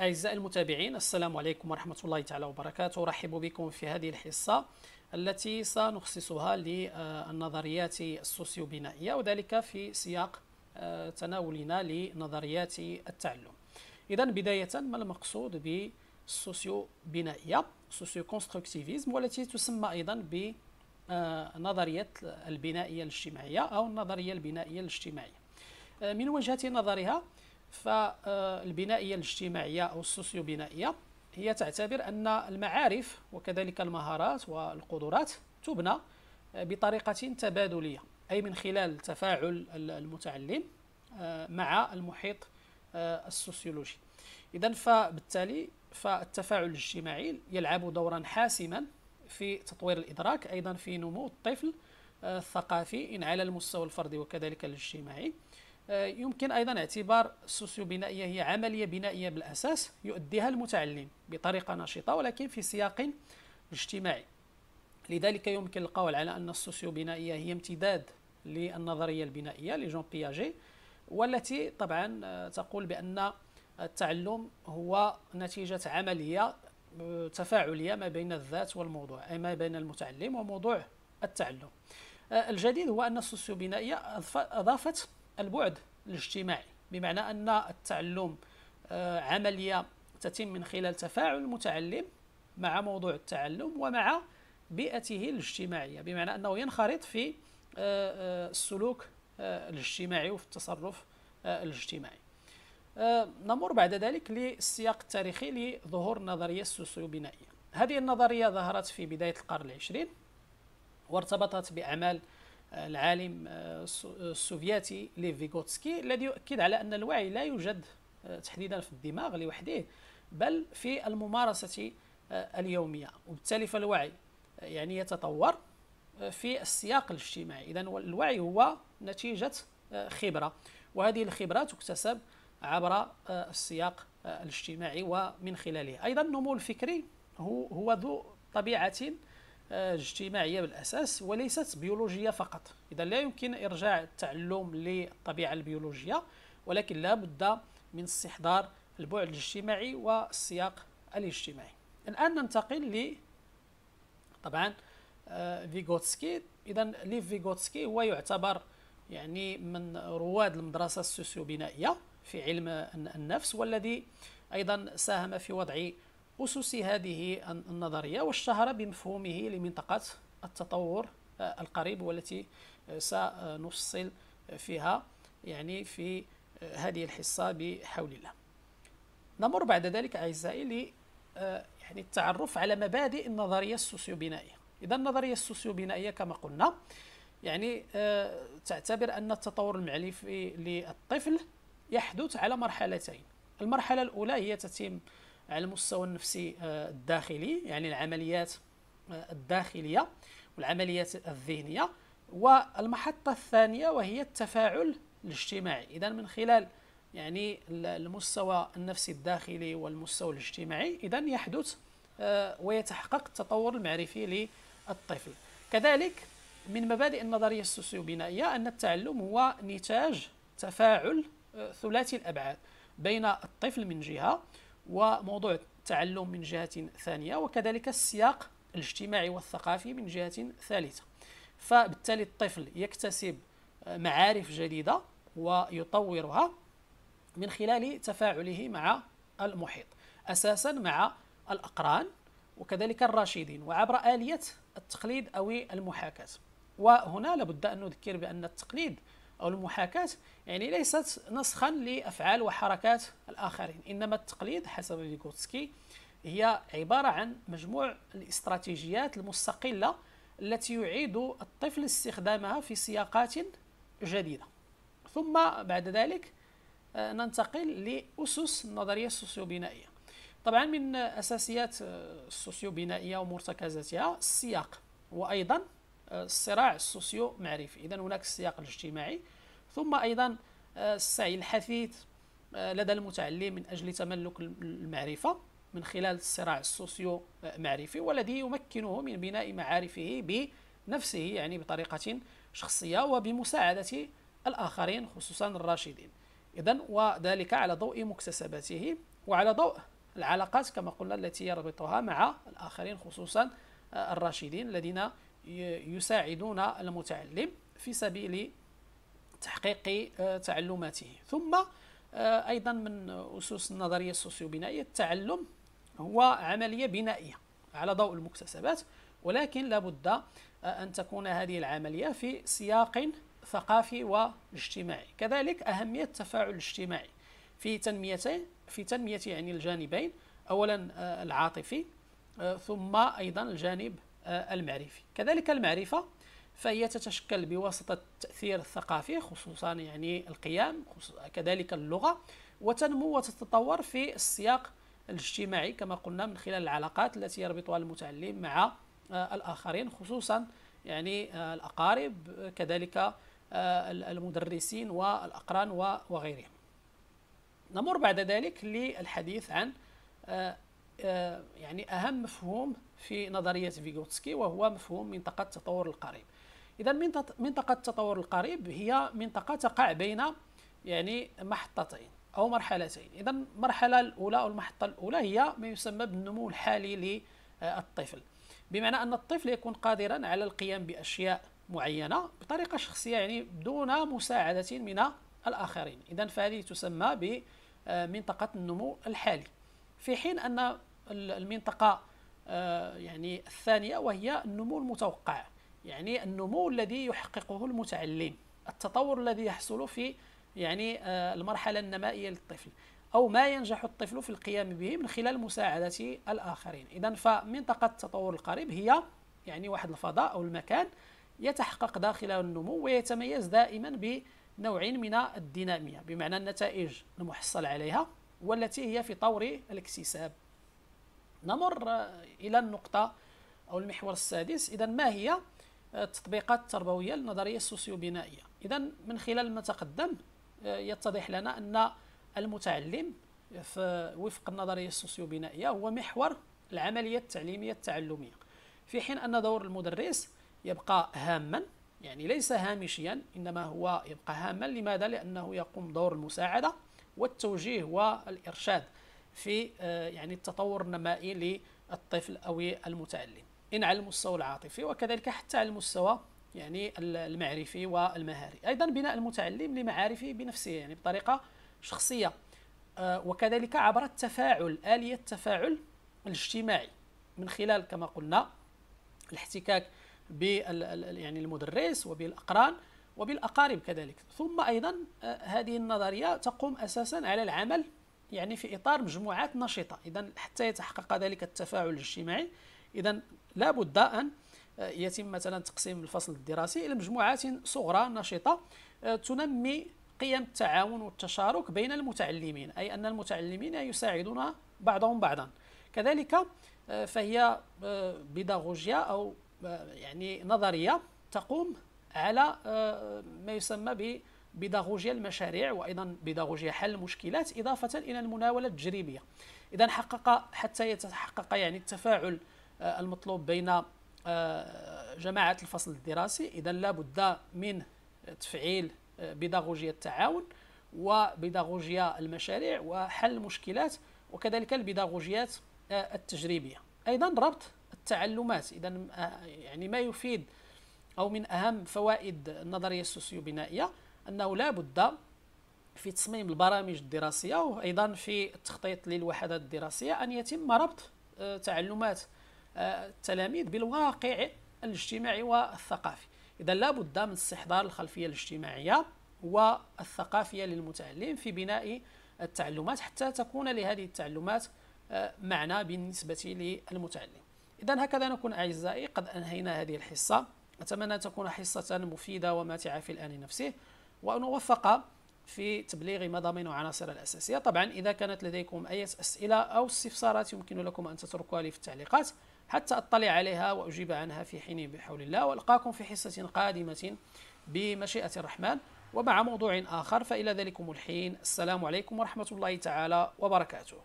أعزائي المتابعين السلام عليكم ورحمة الله تعالى وبركاته. أرحب بكم في هذه الحصة التي سنخصصها للنظرية السوسيوبنائية وذلك في سياق آه، تناولنا لنظريات التعلم. إذا بداية ما المقصود بالسوسيوبنائية socioconstructivisme والتي تسمى أيضا بنظرية البنائية الاجتماعية أو النظرية البنائية الاجتماعية. آه، من وجهة نظرها فالبنائية الاجتماعية أو السوسيوبنائية هي تعتبر أن المعارف وكذلك المهارات والقدرات تبنى بطريقة تبادلية أي من خلال تفاعل المتعلم آه، مع المحيط آه، السوسيولوجي. إذا فبالتالي فالتفاعل الاجتماعي يلعب دورا حاسما في تطوير الإدراك أيضا في نمو الطفل آه، الثقافي إن على المستوى الفردي وكذلك الاجتماعي. يمكن أيضا اعتبار السوسيو بنائية هي عملية بنائية بالأساس يؤديها المتعلم بطريقة نشطة ولكن في سياق اجتماعي. لذلك يمكن القول على أن السوسيو بنائية هي امتداد للنظرية البنائية لجون بياجي والتي طبعا آه، تقول بأن التعلم هو نتيجة عملية آه، تفاعلية ما بين الذات والموضوع أي ما بين المتعلم وموضوع التعلم. الجديد هو أن السوسيو بنائية أضافت البعد الاجتماعي بمعنى أن التعلم آه، عملية تتم من خلال تفاعل المتعلم مع موضوع التعلم ومع بيئته الاجتماعية بمعنى أنه ينخرط في آه، آه، السلوك الاجتماعي وفي التصرف الاجتماعي. نمر بعد ذلك للسياق التاريخي لظهور النظرية السوسيوبنائية هذه النظرية ظهرت في بداية القرن العشرين وارتبطت بأعمال العالم آه، السوفياتي ليف فيغوتسكي الذي يؤكد على أن الوعي لا يوجد آه، تحديدا في الدماغ لوحده بل في الممارسة آه، اليومية. وبالتالي فالوعي يعني يتطور في السياق الاجتماعي. إذا الوعي هو نتيجة خبرة. وهذه الخبرة تكتسب عبر السياق الاجتماعي ومن خلاله أيضا النمو الفكري هو هو ذو طبيعة اجتماعية بالأساس وليست بيولوجية فقط. إذا لا يمكن إرجاع التعلم للطبيعة البيولوجية ولكن لا بد من استحضار البعد الاجتماعي والسياق الاجتماعي. الآن ننتقل ل طبعا آه، فيغوتسكي. إذا ليف فيغوتسكي هو يعتبر يعني من رواد المدرسة السوسيوبنائية في علم النفس والذي أيضا ساهم في وضع أسس هذه النظرية واشتهر بمفهومه لمنطقة التطور آه، القريب والتي آه، سنفصل فيها يعني في آه، هذه الحصة بحول الله. نمر بعد ذلك أعزائي ل يعني التعرف على مبادئ النظرية السوسيوبنائية إذا النظرية السوسيوبنائية كما قلنا يعني تعتبر أن التطور المعرفي للطفل يحدث على مرحلتين. المرحلة الأولى هي تتم على المستوى النفسي آه، الداخلي يعني العمليات آه، الداخلية والعمليات الذهنية. والمحطة الثانية وهي التفاعل الاجتماعي. إذا من خلال يعني المستوى النفسي الداخلي والمستوى الاجتماعي إذا يحدث آه، ويتحقق التطور المعرفي للطفل. كذلك من مبادئ النظرية السوسيوبنائية أن التعلم هو نتاج تفاعل ثلاثي الأبعاد. بين الطفل من جهة وموضوع التعلم من جهة ثانية وكذلك السياق الاجتماعي والثقافي من جهة ثالثة. فبالتالي الطفل يكتسب معارف جديدة ويطورها من خلال تفاعله مع المحيط أساسا مع الأقران وكذلك الراشدين وعبر آلية التقليد أو المحاكاة. وهنا لابد أن نذكر بأن التقليد أو المحاكاة يعني ليست نسخا لأفعال وحركات الآخرين إنما التقليد حسب فيغوتسكي هي عبارة عن مجموع الاستراتيجيات المستقلة التي يعيد الطفل استخدامها في سياقات جديدة. ثم بعد ذلك آه، ننتقل لأسس النظرية السوسيوبنائية طبعا من أساسيات آه، السوسيوبنائية ومرتكزاتها السياق وأيضا الصراع السوسيو معرفي إذا هناك السياق الاجتماعي ثم أيضا آه، السعي الحثيث آه، لدى المتعلم من أجل تملك المعرفة من خلال الصراع السوسيو معرفي والذي يمكنه من بناء معارفه بنفسه يعني بطريقة شخصية وبمساعدة الآخرين خصوصا الراشدين. إذا وذلك على ضوء مكتسباته وعلى ضوء العلاقات كما قلنا التي يربطها مع الآخرين خصوصا الراشدين الذين يساعدون المتعلم في سبيل تحقيق تعلماته. ثم أيضا من أسس النظرية السوسيوبنائية التعلم هو عملية بنائية على ضوء المكتسبات ولكن لابد أن تكون هذه العملية في سياق ثقافي واجتماعي. كذلك أهمية التفاعل الاجتماعي في تنمية في تنمية يعني الجانبين أولا آه، العاطفي آه، ثم أيضا الجانب آه، المعرفي. كذلك المعرفة فهي تتشكل بواسطة التأثير الثقافي خصوصا يعني القيام كذلك اللغة وتنمو وتتطور في السياق الاجتماعي كما قلنا من خلال العلاقات التي يربطها المتعلم مع الآخرين خصوصا يعني الأقارب كذلك المدرسين والأقران وغيرهم. نمر بعد ذلك للحديث عن آه، آه، يعني أهم مفهوم في نظرية فيغوتسكي وهو مفهوم منطقة التطور القريب. إذا منطقة التطور القريب هي منطقة تقع بين يعني محطتين أو مرحلتين. إذا المرحلة الأولى أو المحطة الأولى هي ما يسمى بالنمو الحالي للطفل. بمعنى أن الطفل يكون قادرا على القيام بأشياء معينة بطريقة شخصية يعني دون مساعدة من الآخرين. إذا فهذه تسمى ب آه، منطقة النمو الحالي. في حين أن المنطقة آه، يعني الثانية وهي النمو المتوقع يعني النمو الذي يحققه المتعلم التطور الذي يحصل في يعني آه، المرحلة النمائية للطفل أو ما ينجح الطفل في القيام به من خلال مساعدة الآخرين. إذا فمنطقة التطور القريب هي يعني واحد الفضاء أو المكان يتحقق داخله النمو ويتميز دائما ب نوع من الدينامية بمعنى النتائج المحصل عليها والتي هي في طور الاكتساب. نمر إلى النقطة أو المحور السادس. إذا ما هي التطبيقات التربوية للنظرية السوسيوبنائية؟ إذا من خلال ما تقدم يتضح لنا أن المتعلم في وفق النظرية السوسيوبنائية هو محور العملية التعليمية التعلمية في حين أن دور المدرس يبقى هاما يعني ليس هامشيا إنما هو يبقى هاما. لماذا؟ لأنه يقوم دور المساعدة والتوجيه والإرشاد. في آه، يعني التطور النمائي للطفل أو المتعلم. إن على المستوى العاطفي وكذلك حتى على المستوى يعني المعرفي والمهاري. أيضا بناء المتعلم لمعارفه بنفسه يعني بطريقة شخصية. آه، وكذلك عبر التفاعل آلية التفاعل الاجتماعي. من خلال كما قلنا الاحتكاك بال يعني المدرس وبالأقران وبالأقارب كذلك. ثم أيضا آه، هذه النظرية تقوم أساسا على العمل يعني في إطار مجموعات نشطة. اذا حتى يتحقق ذلك التفاعل الاجتماعي اذا لا بد أن آه، يتم مثلا تقسيم الفصل الدراسي إلى مجموعات صغرى نشطة آه، تنمي قيم التعاون والتشارك بين المتعلمين أي أن المتعلمين يساعدون بعضهم بعضا. كذلك فهي بيداغوجيا أو يعني نظرية تقوم على آه، ما يسمى ببيداغوجيا المشاريع وأيضا بيداغوجيا حل المشكلات إضافة إلى المناولة التجريبية. اذا حقق حتى يتحقق يعني التفاعل آه، المطلوب بين آه، جماعة الفصل الدراسي. اذا لا بد من تفعيل بيداغوجيا التعاون وبيداغوجيا المشاريع وحل المشكلات وكذلك البيداغوجيات التجريبية. أيضا ربط التعلمات. اذا آه، يعني ما يفيد أو من أهم فوائد النظرية السوسيوبنائية أنه لا بد في تصميم البرامج الدراسية وأيضا في التخطيط للوحدات الدراسية أن يتم ربط آه، تعلمات آه، التلاميذ بالواقع الاجتماعي والثقافي. اذا لا بد من استحضار الخلفية الاجتماعية والثقافية للمتعلم في بناء التعلمات حتى تكون لهذه التعلمات معنى بالنسبة للمتعلم. إذا هكذا نكون أعزائي قد أنهينا هذه الحصة. أتمنى أن تكون حصة مفيدة وماتعة في الآن نفسه. وأن أوفق في تبليغ مضامين وعناصر الأساسية. طبعا إذا كانت لديكم أي أسئلة أو استفسارات يمكن لكم أن تتركوها لي في التعليقات. حتى أطلع عليها وأجيب عنها في حين بحول الله. وألقاكم في حصة قادمة بمشيئة الرحمن ومع موضوع آخر. فإلى ذلكم الحين. السلام عليكم ورحمة الله تعالى وبركاته.